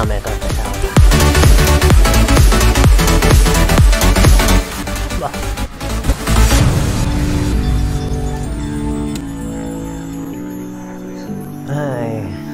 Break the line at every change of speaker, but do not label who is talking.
ना मैं करना चाहूँगा वाह Hi.